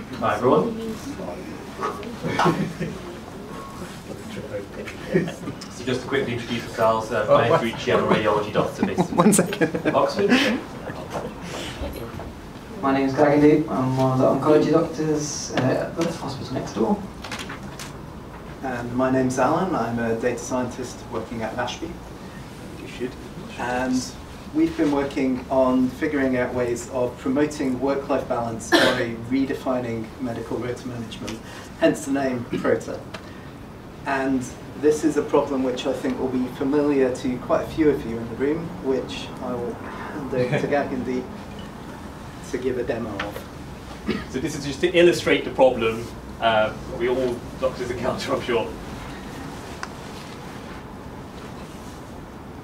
Hi everyone. so just to quickly introduce ourselves, uh, my name's Ricci, I'm a radiology doctor based in One second. Oxford. My name is Gagadu. I'm one of the oncology doctors uh, at the hospital next door. And my name's Alan. I'm a data scientist working at Ashby. You should. And we've been working on figuring out ways of promoting work-life balance by redefining medical rota management, hence the name PROTA. And this is a problem which I think will be familiar to quite a few of you in the room, which I will hand over to Gagandeep to give a demo of. So this is just to illustrate the problem uh, we all doctors encounter, I'm sure.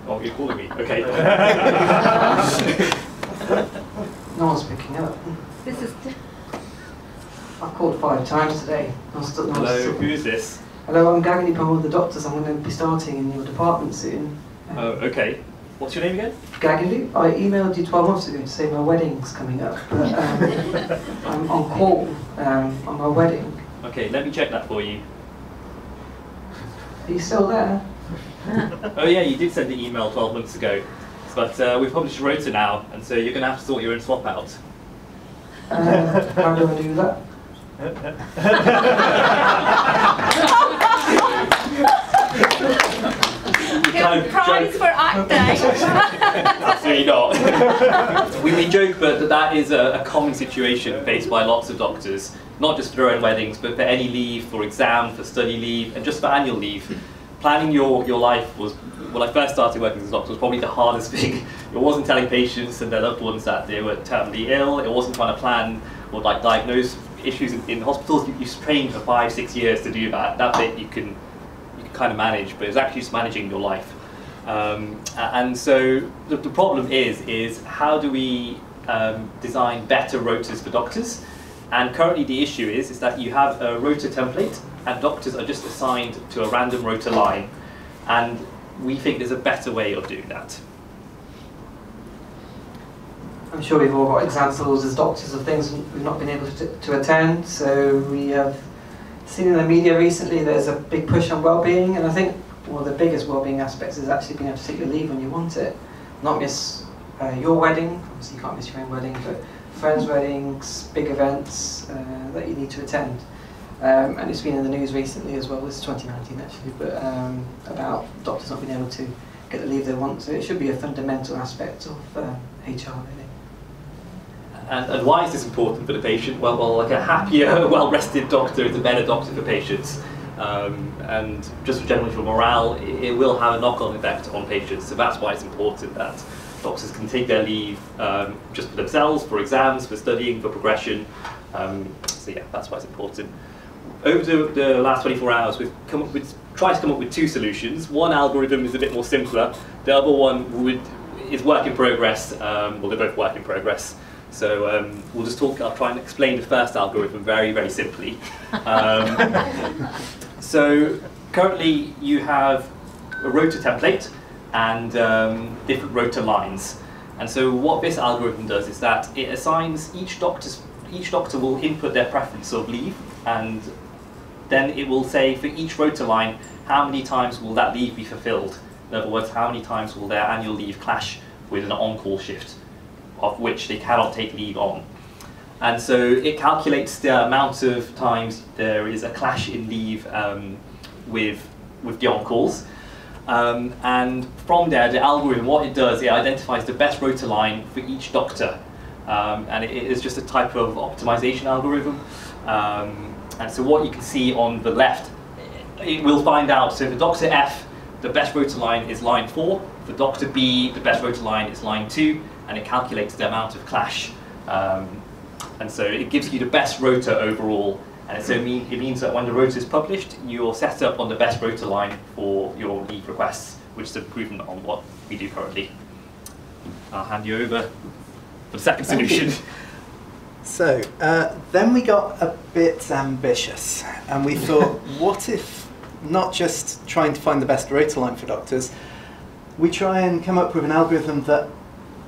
Oh, you're calling me. Okay. No one's picking up. This is I've called five times today. No one's still, no one's Hello, still- who is this? Hello, I'm Gagadu. I'm one of the doctors. I'm going to be starting in your department soon. Uh, Oh, okay. What's your name again? Gagadu, I emailed you 12 months ago to say my wedding's coming up, but um, I'm on call um, on my wedding. Okay, let me check that for you. Are you still there? Oh yeah, you did send the email 12 months ago. But uh, we've published a rota now, and so you're going to have to sort your own swap out. Uh, how do I do that? kind of prize joke- for acting. Absolutely not. we, we joke, but that, that is a, a common situation faced by lots of doctors, not just for their own weddings, but for any leave, for exam, for study leave, and just for annual leave. Planning your, your life was, when I first started working as a doctor, was probably the hardest thing. It wasn't telling patients and their loved ones that they were terminally ill. It wasn't trying to plan or like diagnose issues in, in hospitals. You, you trained for five, six years to do that. That bit you can you can kind of manage, but it's actually just managing your life. Um, and so the, the problem is, is how do we um, design better rotas for doctors? And currently the issue is, is that you have a rota template and doctors are just assigned to a random rota line. And we think there's a better way of doing that. I'm sure we've all got examples as doctors of things we've not been able to, to attend. So we have seen in the media recently there's a big push on well-being, and I think one of the biggest well-being aspects is actually being able to take your leave when you want it, not miss uh, your wedding. Obviously, you can't miss your own wedding, but friends' weddings, big events uh, that you need to attend. Um, and it's been in the news recently as well. This is 2019 actually, but um, about doctors not being able to get the leave they want. So it should be a fundamental aspect of uh, HR really. And, and why is this important for the patient? Well, well, like a happier, well-rested doctor is a better doctor for patients. Um, and just generally for morale, it, it will have a knock-on effect on patients. So that's why it's important that doctors can take their leave um, just for themselves, for exams, for studying, for progression. Um, so yeah, that's why it's important. Over the, the last 24 hours, we've come up with, tried to come up with two solutions. One algorithm is a bit more simpler. The other one would, is work in progress. Um, well, they're both work in progress. So um, we'll just talk, I'll try and explain the first algorithm very, very simply. Um, so currently you have a rota template and um, different rota lines. And so what this algorithm does is that it assigns each doctor's each doctor will input their preference of leave and then it will say for each rota line how many times will that leave be fulfilled. In other words, how many times will their annual leave clash with an on-call shift of which they cannot take leave on. And so it calculates the amount of times there is a clash in leave um, with, with the on-calls. Um, and from there, the algorithm, what it does, it identifies the best rota line for each doctor. Um, and it, it is just a type of optimization algorithm. Um, and so what you can see on the left, it will find out, so for Doctor F, the best rota line is line 4. For Doctor B, the best rota line is line 2. And it calculates the amount of clash. Um, and so it gives you the best rota overall. And so it, means that when the rota is published, you're set up on the best rota line for your leave requests, which is a improvement on what we do currently. I'll hand you over for the second solution. So uh, then we got a bit ambitious, and we thought, what if not just trying to find the best rota line for doctors, we try and come up with an algorithm that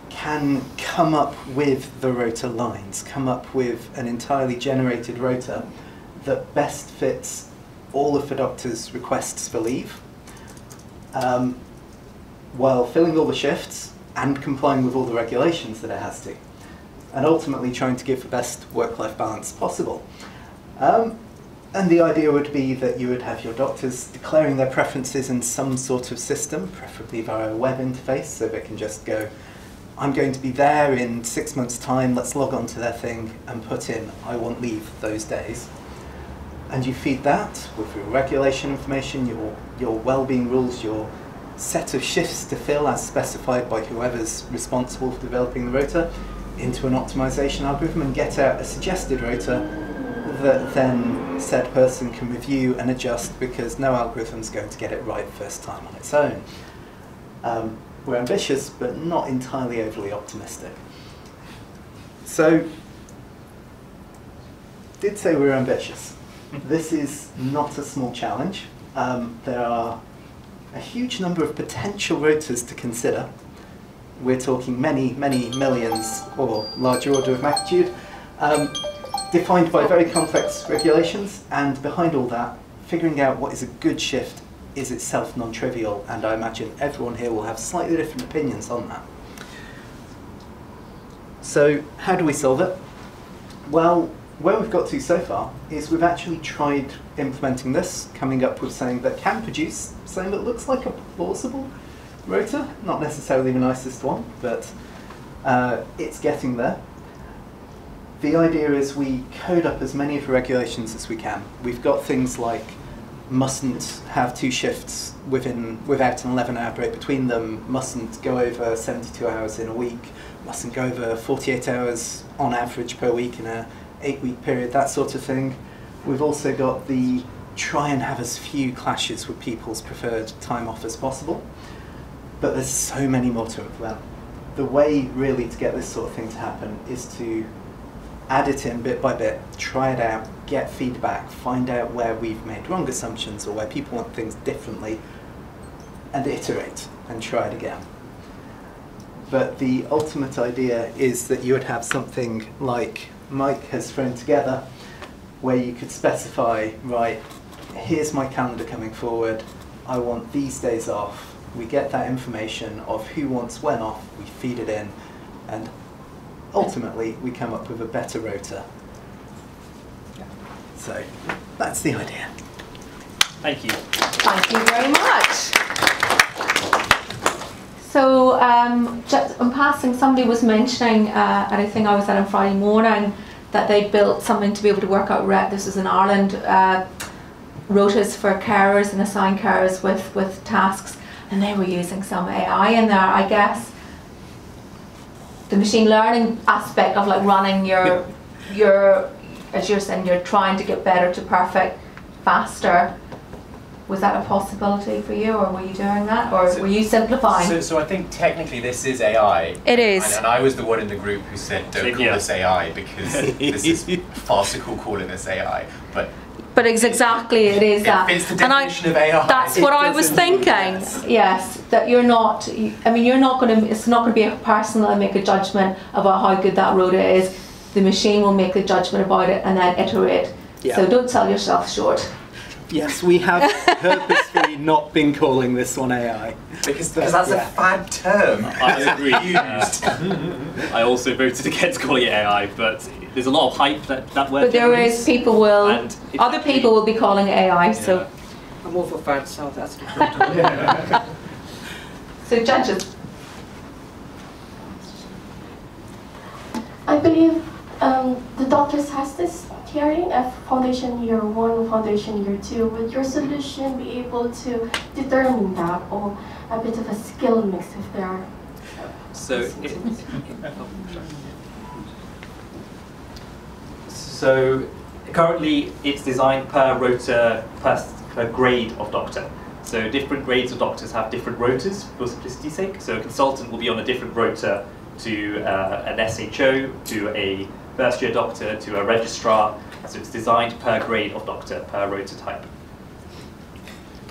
can come up with the rota lines, come up with an entirely generated rota that best fits all of the doctor's requests for leave, um, while filling all the shifts and complying with all the regulations that it has to, and ultimately trying to give the best work-life balance possible. Um, and the idea would be that you would have your doctors declaring their preferences in some sort of system, preferably via a web interface, so they can just go, I'm going to be there in six months' time, let's log on to their thing and put in, I want leave those days. And you feed that with your regulation information, your, your well-being rules, your set of shifts to fill as specified by whoever's responsible for developing the rota into an optimization algorithm and get out a suggested rota that then said person can review and adjust because no algorithm is going to get it right first time on its own. Um, we're ambitious, but not entirely overly optimistic. So, did say we were ambitious. This is not a small challenge. Um, there are a huge number of potential rotas to consider. We're talking many, many millions or larger order of magnitude. Um, defined by very complex regulations, and behind all that, figuring out what is a good shift is itself non-trivial, and I imagine everyone here will have slightly different opinions on that. So how do we solve it? Well, where we've got to so far is we've actually tried implementing this, coming up with something that can produce something that looks like a plausible rota, not necessarily the nicest one, but uh, it's getting there the idea is we code up as many of the regulations as we can. We've got things like mustn't have two shifts within without an 11 hour break between them, mustn't go over 72 hours in a week, mustn't go over 48 hours on average per week in a eight week period, that sort of thing. We've also got the try and have as few clashes with people's preferred time off as possible. But there's so many more to it. implement. The way really to get this sort of thing to happen is to add it in bit by bit, try it out, get feedback, find out where we've made wrong assumptions or where people want things differently, and iterate and try it again. But the ultimate idea is that you would have something like Mike has thrown together, where you could specify, right, here's my calendar coming forward, I want these days off. We get that information of who wants when off, we feed it in, and ultimately we come up with a better rota. So that's the idea. Thank you. Thank you very much. So, um, just in passing, somebody was mentioning, uh, and I think I was at on Friday morning, that they built something to be able to work out red. This is in Ireland, uh, rotas for carers and assigned carers with, with tasks, and they were using some AI in there, I guess. The machine learning aspect of like running your your as you're saying you're trying to get better to perfect faster. Was that a possibility for you or were you doing that? Or so, were you simplifying? So, so i think technically this is ai it is. And, and i was the one in the group who said don't call yeah. this ai because this is farcical calling this ai but but it's exactly it is it that. Fits the definition and I, of AI. That's what I was thinking. Yes, that you're not. I mean, you're not going to. It's not going to be a person that'll make a judgment about how good that rota is. The machine will make a judgment about it and then iterate. Yeah. So don't sell yourself short. Yes, we have purposefully not been calling this one AI. Because, because that's yeah. a fad term. I agree. I also voted against calling it AI, but there's a lot of hype that that word. But there is people will, other people will be calling AI. Yeah. So I'm all for fad, so that's. so judges. I believe um, the doctors has this hearing of foundation year one, foundation year two, would your solution be able to determine that or a bit of a skill mix if there are? So, it, so currently it's designed per rota, per, per grade of doctor. So different grades of doctors have different rotas for simplicity's sake. So a consultant will be on a different rota to uh, an SHO, to a first year doctor to a registrar. So it's designed per grade of doctor, per rota type.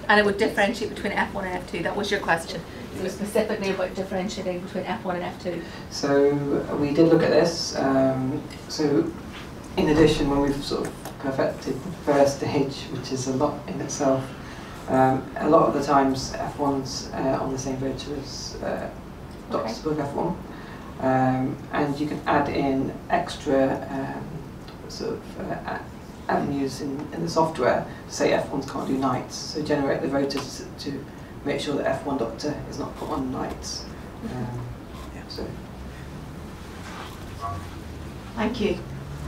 And it would differentiate between F1 and F2. That was your question. It was specifically about differentiating between F1 and F2. So we did look at this. Um, so in addition, when we've sort of perfected the first stage, which is a lot in itself, um, a lot of the times F1's uh, on the same rota as uh, Doctors okay. F1. Um, and you can add in extra um, sort of uh, avenues in, in the software to say F1s can't do nights. So generate the rotas to make sure that F1 doctor is not put on nights. Um, yeah, so. Thank you.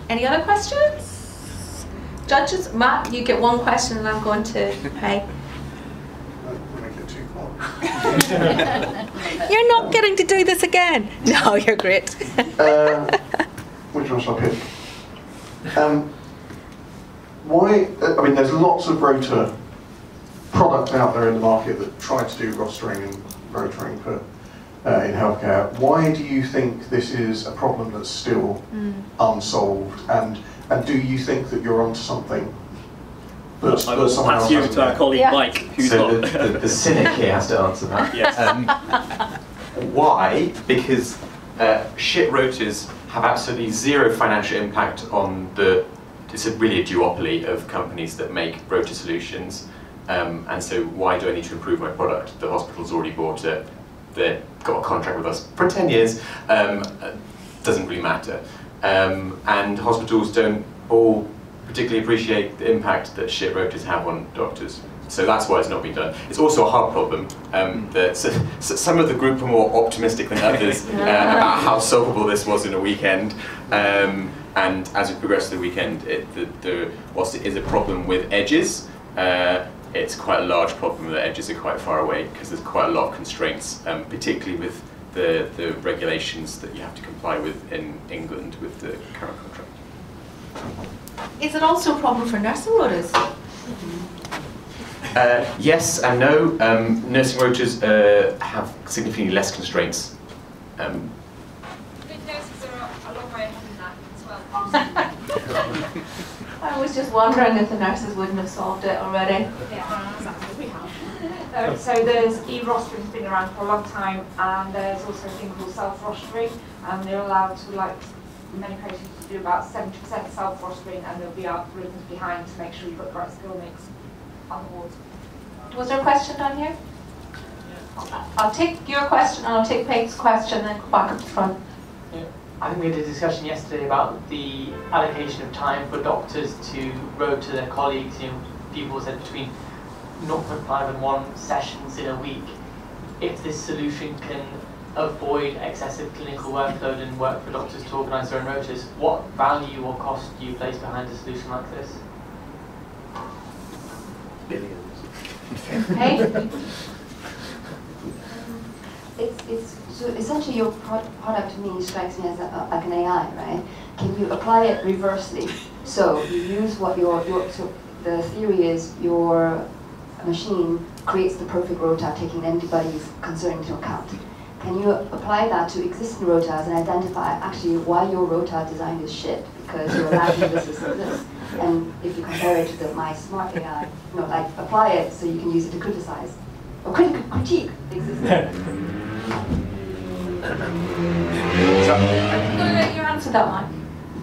Any other questions? Judges, Matt, you get one question and I'm going to pay. you're not getting to do this again. No, you're great. uh, which one shall I pick? Um, why? I mean, there's lots of rota product out there in the market that try to do rostering and rotoring for uh, in healthcare. Why do you think this is a problem that's still mm. unsolved? And and do you think that you're onto something? That's, I will pass you to our colleague yeah. Mike, who's so the, the, the, cynic here has to answer that. yes. Um, why? Because uh, shit rotas have absolutely zero financial impact on the. It's a really a duopoly of companies that make rota solutions. Um, and so why do I need to improve my product? The hospital's already bought it. They've got a contract with us for 10 years. Um, doesn't really matter. Um, and hospitals don't all particularly appreciate the impact that shit rotas have on doctors. So that's why it's not been done. It's also a hard problem. Um, that so, so some of the group are more optimistic than others uh, about how solvable this was in a weekend. Um, and as we progress through the weekend, it, the, the, whilst it is a problem with edges, uh, it's quite a large problem that edges are quite far away because there's quite a lot of constraints, um, particularly with the, the regulations that you have to comply with in England with the current contract. Is it also a problem for nursing rotas? Uh, yes and no. Um, nursing rotas uh, have significantly less constraints. Um, was just wondering if the nurses wouldn't have solved it already. Yeah, exactly. We have. Uh, so there's e-rostering has been around for a long time, and there's also a thing called self-rostering, and they're allowed to, like many patients, to do about 70% self-rostering, and there'll be algorithms behind to make sure you've got the right skill mix on the board. Was there a question down here? I'll take your question and I'll take Peg's question and then go back up to front. I think we had a discussion yesterday about the allocation of time for doctors to road to their colleagues. You know, people said between 0.5 and 1 sessions in a week. If this solution can avoid excessive clinical workload and work for doctors to organise their own rotas, what value or cost do you place behind a solution like this? Billions. Hey? it's, it's so essentially your product to me strikes me as a, like an AI, right? Can you apply it reversely? So you use what your, your so the theory is your machine creates the perfect rota taking anybody's concern into account. Can you apply that to existing rotas and identify actually why your rota design is shit because you're lacking this, this, and this? And if you compare it to the My Smart AI, you know, like apply it so you can use it to criticize or crit critique the existing. So, you answer that one.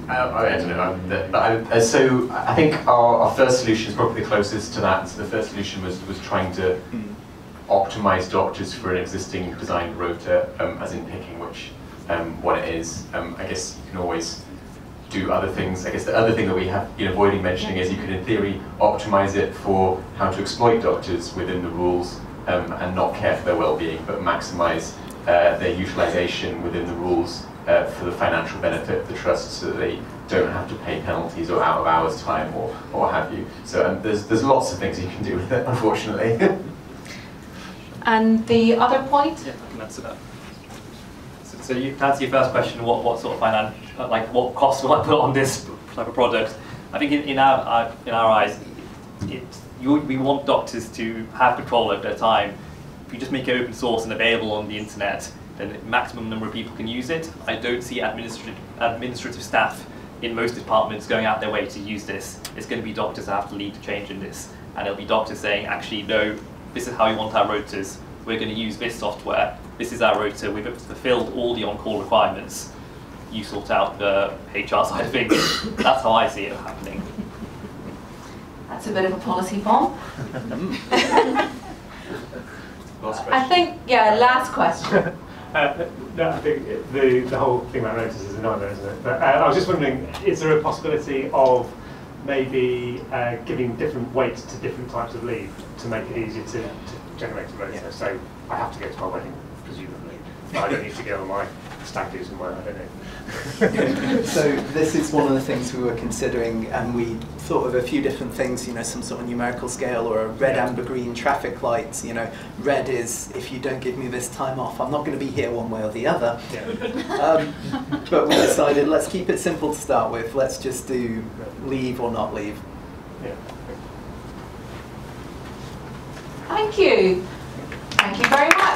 Uh, I don't know, but I, uh, so I think our, our first solution is probably the closest to that. So the first solution was, was trying to optimize doctors for an existing designed rota, um, as in picking which um, one it is. Um, I guess you can always do other things. I guess the other thing that we have been avoiding mentioning is you could, in theory, optimize it for how to exploit doctors within the rules um, and not care for their well-being, but maximize uh, their utilisation within the rules uh, for the financial benefit of the trust so that they don't have to pay penalties or out of hours time or, or have you. So um, there's, there's lots of things you can do with it, unfortunately. and the other point? Yeah, I can answer that. So, so you, to answer your first question, what, what sort of financial, like what costs will I put on this type of product? I think in, in, our, in our eyes, it, you, we want doctors to have control over their time if you just make it open source and available on the internet, then the maximum number of people can use it. I don't see administrative, administrative staff in most departments going out their way to use this. It's going to be doctors that have to lead the change in this. And it'll be doctors saying, actually, no, this is how we want our rotas. We're going to use this software. This is our rota. We've fulfilled all the on-call requirements. You sort out the HR side of things. That's how I see it happening. That's a bit of a policy bomb. I think, yeah, last question. Uh, no, I think the, the whole thing about notice is a nightmare, isn't it? But uh, I was just wondering, is there a possibility of maybe uh, giving different weights to different types of leave to make it easier to, to generate a rota? Yeah. So I have to go to my wedding, presumably. I don't need to go on my stag do somewhere, I don't know. so this is one of the things we were considering and we thought of a few different things, you know, some sort of numerical scale or a red, amber, green traffic lights, you know, red is if you don't give me this time off, I'm not going to be here one way or the other. Yeah. Um, but we decided let's keep it simple to start with, let's just do leave or not leave. Yeah. Thank you. Thank you very much.